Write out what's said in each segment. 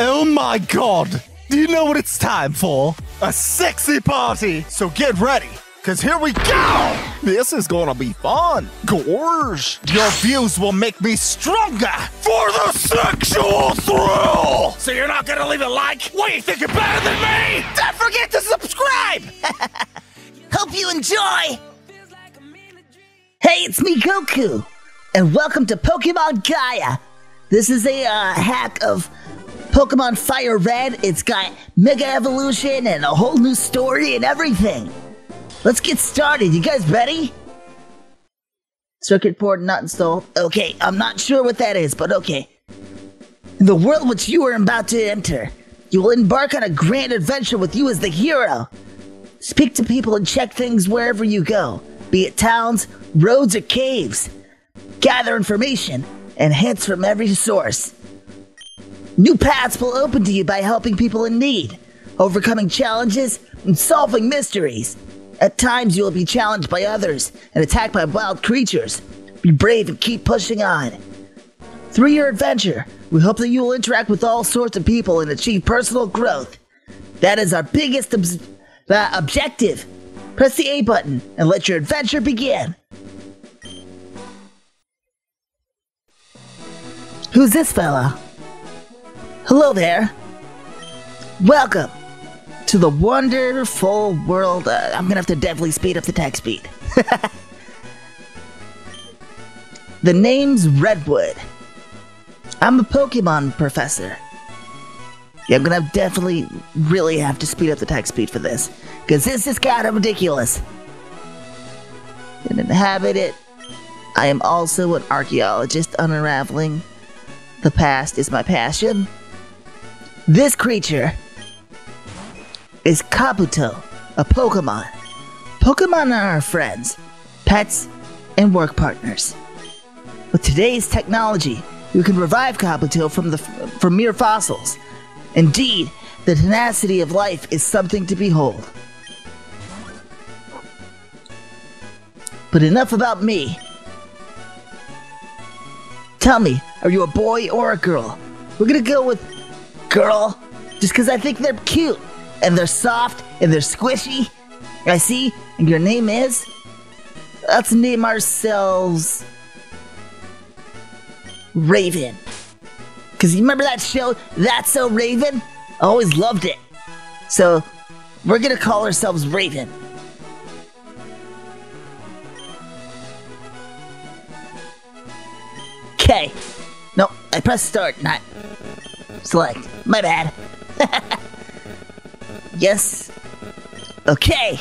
Oh my god! Do you know what it's time for? A sexy party! So get ready, cause here we go! This is gonna be fun. Gorge! Your views will make me stronger for the sexual thrill! So you're not gonna leave a like? What, you think you're better than me? Don't forget to subscribe! Hope you enjoy! Hey, it's me, Goku, and welcome to Pokemon Gaia. This is a uh, hack of Pokemon Fire Red. It's got Mega Evolution and a whole new story and everything. Let's get started. You guys ready? Circuit board not installed. Okay, I'm not sure what that is, but okay. In the world which you are about to enter, you will embark on a grand adventure with you as the hero. Speak to people and check things wherever you go, be it towns, roads, or caves. Gather information and hints from every source. New paths will open to you by helping people in need, overcoming challenges, and solving mysteries. At times, you will be challenged by others and attacked by wild creatures. Be brave and keep pushing on. Through your adventure, we hope that you will interact with all sorts of people and achieve personal growth. That is our biggest obs- uh, objective. Press the A button and let your adventure begin. Who's this fella? Hello there. Welcome to the wonderful world. Uh, I'm gonna have to definitely speed up the text speed. the name's Redwood. I'm a Pokemon professor. Yeah, I'm gonna definitely really have to speed up the text speed for this. Because this is kind of ridiculous. An inhabitant. I am also an archaeologist. Unraveling the past is my passion. This creature is Kabuto, a Pokemon. Pokemon are our friends, pets, and work partners. With today's technology, you can revive Kabuto from the from mere fossils. Indeed, the tenacity of life is something to behold. But enough about me. Tell me, are you a boy or a girl? We're gonna go with girl, just because I think they're cute and they're soft and they're squishy. I see, and your name is? Let's name ourselves Raven. Because you remember that show, That's So Raven? I always loved it. So, we're gonna call ourselves Raven. Okay. No, I pressed start, not select. My bad. yes. Okay.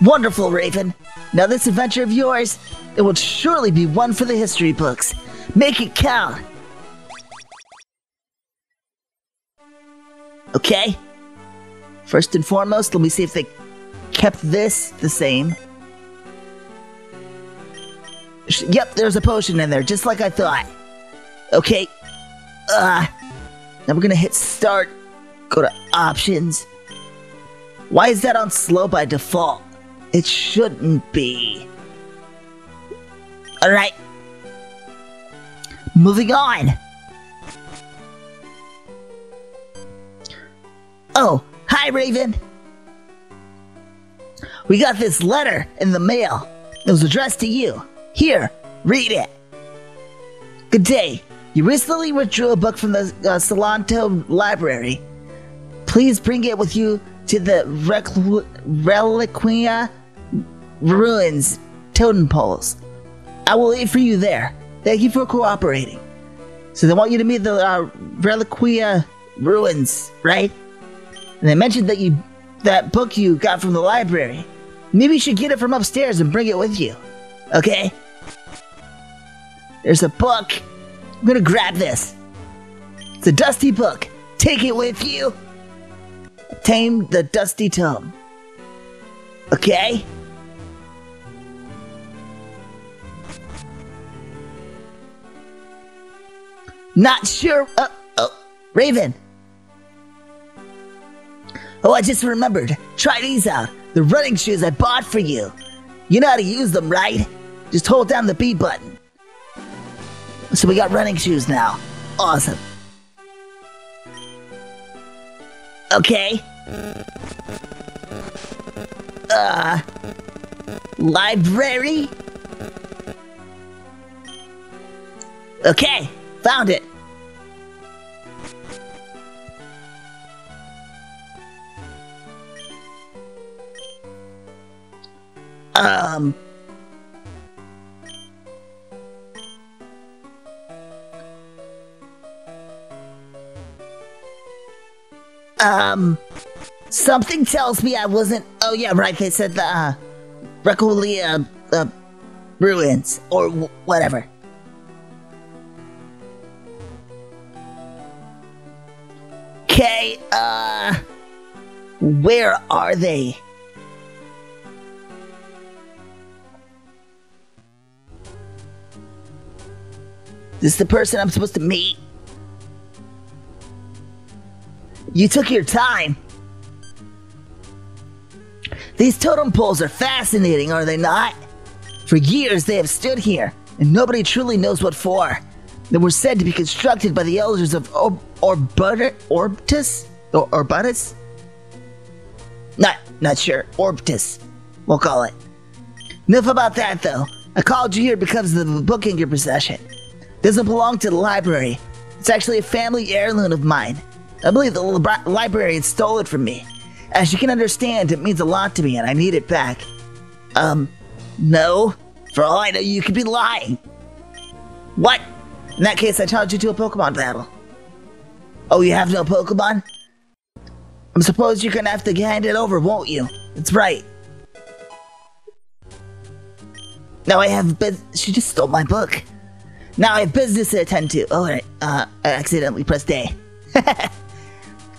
Wonderful, Raven. Now this adventure of yours, it will surely be one for the history books. Make it count. Okay. First and foremost, let me see if they kept this the same. Yep, there's a potion in there, just like I thought. Okay. Uh, now we're gonna hit start. Go to options. Why is that on slow by default? It shouldn't be. Alright. Moving on. Oh, hi, Raven. We got this letter in the mail. It was addressed to you. Here, read it. Good day. You recently withdrew a book from the uh, Salanto library. Please bring it with you to the Reclu- Reliquia Ruins totem poles. I will wait for you there. Thank you for cooperating. So they want you to meet the uh, Reliquia Ruins, right? And they mentioned that you that book you got from the library. Maybe you should get it from upstairs and bring it with you. Okay? There's a book. I'm gonna grab this. It's a dusty book. Take it with you. Tame the dusty tome. Okay? Not sure. Uh, oh, Raven. Oh, I just remembered. Try these out. The running shoes I bought for you. You know how to use them, right? Just hold down the B button. So we got running shoes now. Awesome. Okay. Uh, library? Okay, found it. Um. Um. Something tells me I wasn't. Oh yeah, right. They said the uh, Requelia uh, ruins or w- whatever. Okay. Uh. Where are they? This is the person I'm supposed to meet. You took your time. These totem poles are fascinating, are they not? For years they have stood here, and nobody truly knows what for. They were said to be constructed by the elders of Or- Orbut- Orbtus? Or? Not, not sure. Orbtus, we'll call it. Enough about that, though. I called you here because of the book in your possession. Doesn't belong to the library. It's actually a family heirloom of mine. I believe the libra- librarian stole it from me. As you can understand, it means a lot to me and I need it back. Um, no. For all I know, you could be lying. What? In that case, I challenge you to a Pokemon battle. Oh, you have no Pokemon? I am suppose you're gonna have to hand it over, won't you? That's right. Now I have bus- She just stole my book. Now I have business to attend to. Oh, right. Uh, I accidentally pressed A.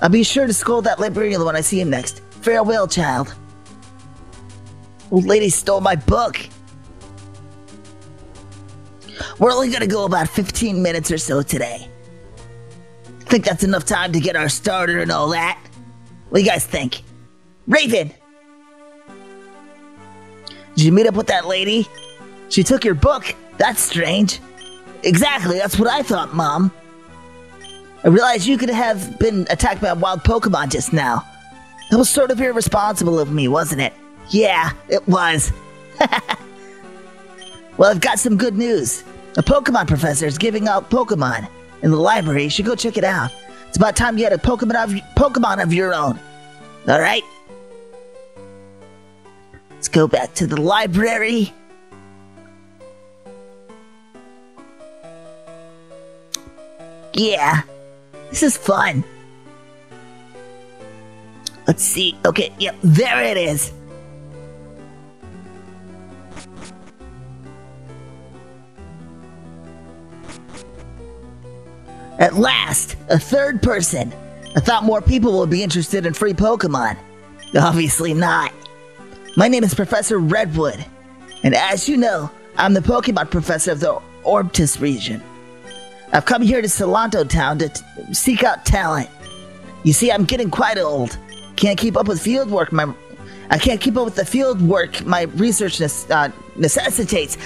I'll be sure to scold that librarian when I see him next. Farewell, child. Old lady stole my book. We're only gonna go about 15 minutes or so today. Think that's enough time to get our starter and all that? What do you guys think? Raven! Did you meet up with that lady? She took your book. That's strange. Exactly, that's what I thought, Mom. I realized you could have been attacked by a wild Pokemon just now. That was sort of irresponsible of me, wasn't it? Yeah, it was. well, I've got some good news. A Pokemon professor is giving out Pokemon in the library. You should go check it out. It's about time you had a Pokemon of, Pokemon of your own. All right? Let's go back to the library. Yeah, this is fun. Let's see. Okay, yep, there it is. At last, a third person. I thought more people would be interested in free Pokemon. Obviously not. My name is Professor Redwood, and as you know, I'm the Pokemon professor of the Orbtus region. I've come here to Salanto Town to t- seek out talent. You see, I'm getting quite old. Can't keep up with field work. My, I can't keep up with the field work my research nes- uh, necessitates.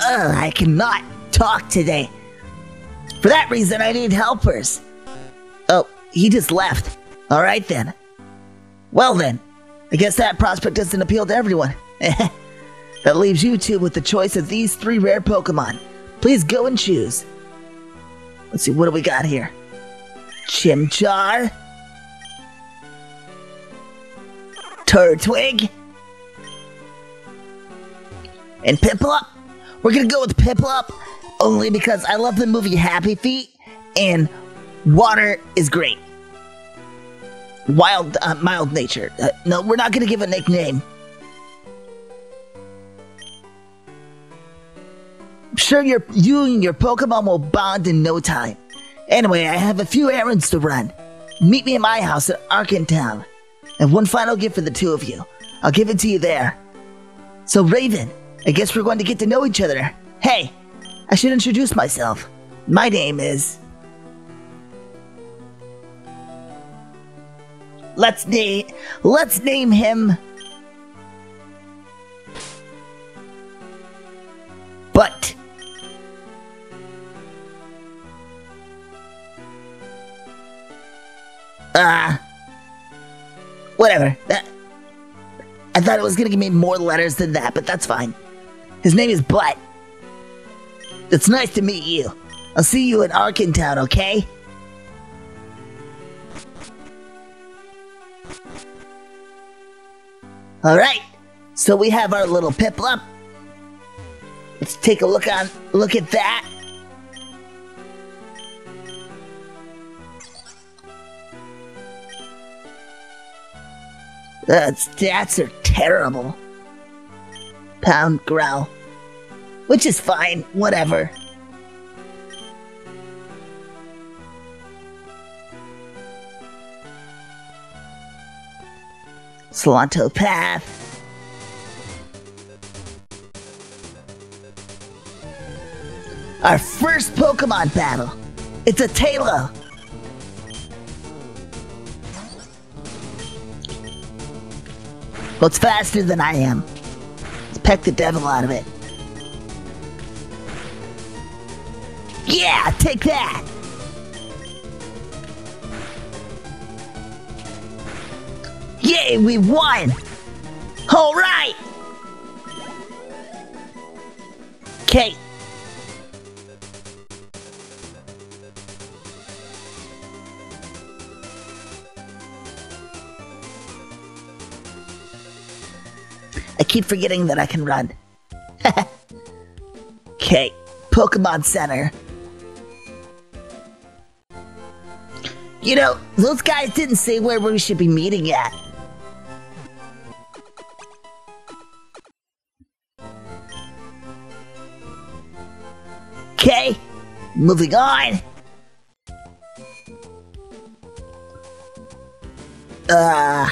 Ugh, I cannot talk today. For that reason, I need helpers. Oh, he just left. All right then. Well then, I guess that prospect doesn't appeal to everyone. that leaves you two with the choice of these three rare Pokemon. Please go and choose. Let's see, what do we got here? Chimchar? Turtwig? And Piplup? We're gonna go with Piplup only because I love the movie Happy Feet and water is great. Wild, uh, mild nature. Uh, no, we're not gonna give a nickname. Sure your you and your Pokemon will bond in no time. Anyway, I have a few errands to run. Meet me at my house at Arkentown. And one final gift for the two of you. I'll give it to you there. So, Raven, I guess we're going to get to know each other. Hey, I should introduce myself. My name is. Let's name. Let's name him. But. Ah. Whatever. That. I thought it was gonna give me more letters than that, but that's fine. His name is Butt. It's nice to meet you. I'll see you in Arkentown, okay? Alright. So we have our little Piplup. Let's take a look on look at that. The stats are terrible. Pound growl. Which is fine, whatever. Salanto Path. Our first Pokemon battle. It's a Taillow. Well, it's faster than I am. Let's peck the devil out of it. Yeah, take that! Yay, we won! Alright! Okay. Keep forgetting that I can run. Okay, Pokemon Center. You know, those guys didn't say where we should be meeting at. Okay, moving on. Uh.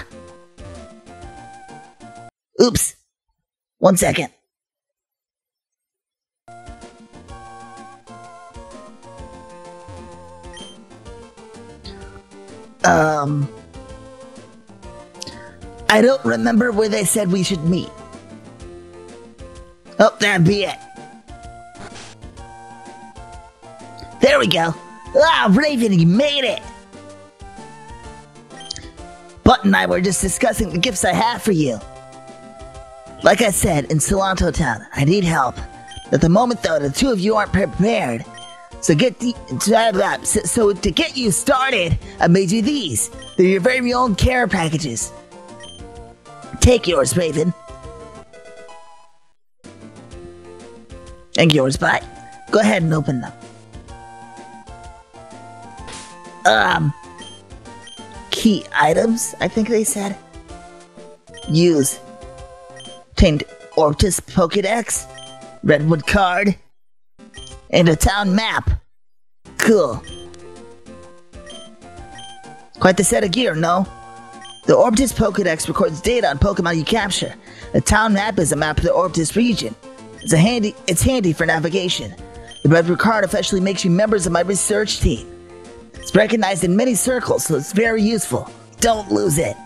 One second. Um. I don't remember where they said we should meet. Oh, that'd be it. There we go. Ah, Raven, you made it! Butt and I were just discussing the gifts I have for you. Like I said, in Salanto Town, I need help. At the moment, though, the two of you aren't prepared. So get the so, so to get you started, I made you these. They're your very own care packages. Take yours, Raven. And yours, Butt. Go ahead and open them. Um, key items, I think they said. Use. Obtained Orbtus Pokedex, Redwood card, and a town map. Cool. Quite the set of gear, no? The Orbtus Pokedex records data on Pokemon you capture. The town map is a map of the Orbtus region. It's a handy it's handy for navigation. The Redwood card officially makes you members of my research team. It's recognized in many circles, so it's very useful. Don't lose it.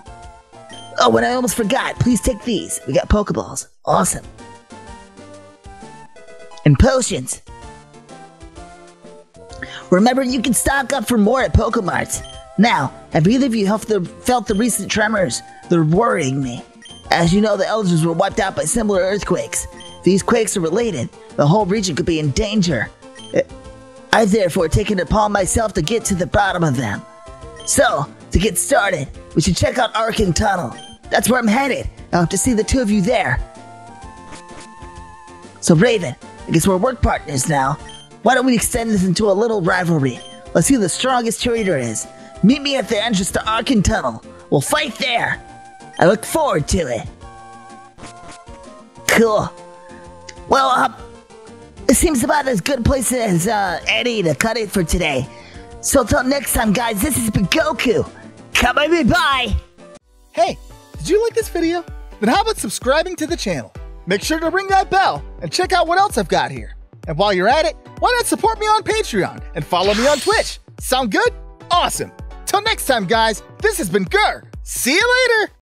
Oh, and I almost forgot. Please take these. We got Pokeballs. Awesome. And potions. Remember, you can stock up for more at Pokemarts. Now, have either of you felt the, felt the recent tremors? They're worrying me. As you know, the Elders were wiped out by similar earthquakes. These quakes are related, the whole region could be in danger. I've therefore taken it upon myself to get to the bottom of them. So, to get started, we should check out Arkin Tunnel. That's where I'm headed. I'll have to see the two of you there. So, Raven, I guess we're work partners now. Why don't we extend this into a little rivalry? Let's see who the strongest trader is. Meet me at the entrance to Arkin Tunnel. We'll fight there. I look forward to it. Cool. Well, uh, it seems about as good a place as uh, Eddie to cut it for today. So till next time, guys, this has been Goku. Come on, me bye. Hey, did you like this video? Then how about subscribing to the channel? Make sure to ring that bell and check out what else I've got here. And while you're at it, why not support me on Patreon and follow me on Twitch? Sound good? Awesome. Till next time, guys, this has been Gir. See you later.